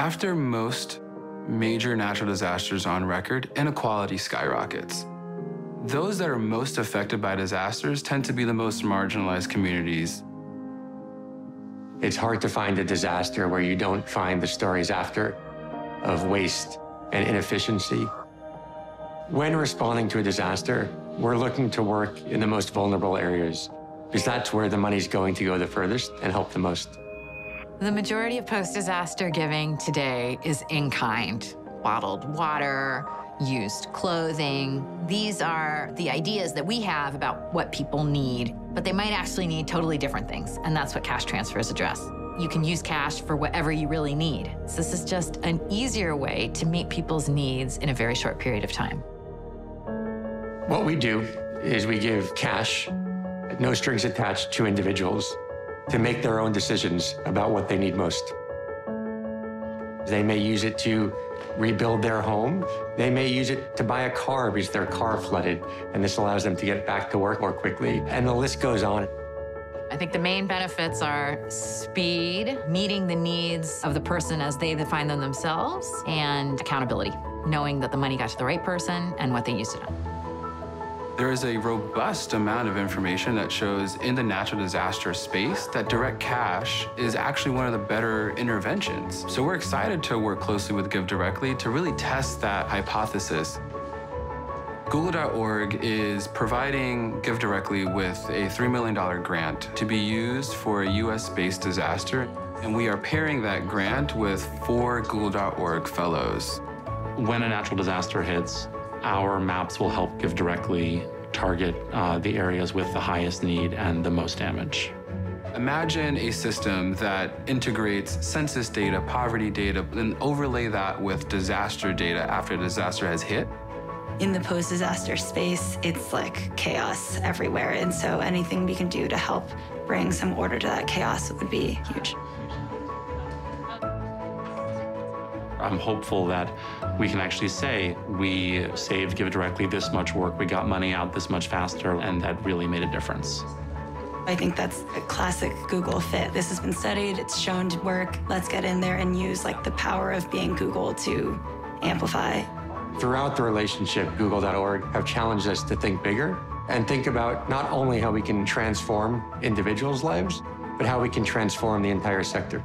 After most major natural disasters on record, inequality skyrockets. Those that are most affected by disasters tend to be the most marginalized communities. It's hard to find a disaster where you don't find the stories after of waste and inefficiency. When responding to a disaster, we're looking to work in the most vulnerable areas because that's where the money's going to go the furthest and help the most. The majority of post-disaster giving today is in kind. Bottled water, used clothing. These are the ideas that we have about what people need, but they might actually need totally different things, and that's what cash transfers address. You can use cash for whatever you really need. So this is just an easier way to meet people's needs in a very short period of time. What we do is we give cash, no strings attached to individuals, to make their own decisions about what they need most. They may use it to rebuild their home. They may use it to buy a car because their car flooded, and this allows them to get back to work more quickly. And the list goes on. I think the main benefits are speed, meeting the needs of the person as they define them themselves, and accountability, knowing that the money got to the right person and what they used it on. There is a robust amount of information that shows in the natural disaster space that direct cash is actually one of the better interventions. So we're excited to work closely with Give Directly to really test that hypothesis. Google.org is providing Give Directly with a $3 million grant to be used for a US-based disaster. And we are pairing that grant with four Google.org fellows. When a natural disaster hits, our maps will help give directly target uh, the areas with the highest need and the most damage. Imagine a system that integrates census data, poverty data, and overlay that with disaster data after a disaster has hit. In the post-disaster space, it's like chaos everywhere, and so anything we can do to help bring some order to that chaos would be huge. I'm hopeful that we can actually say we saved Give Directly this much work, we got money out this much faster, and that really made a difference. I think that's a classic Google fit. This has been studied, it's shown to work. Let's get in there and use like the power of being Google to amplify. Throughout the relationship, Google.org have challenged us to think bigger and think about not only how we can transform individuals' lives, but how we can transform the entire sector.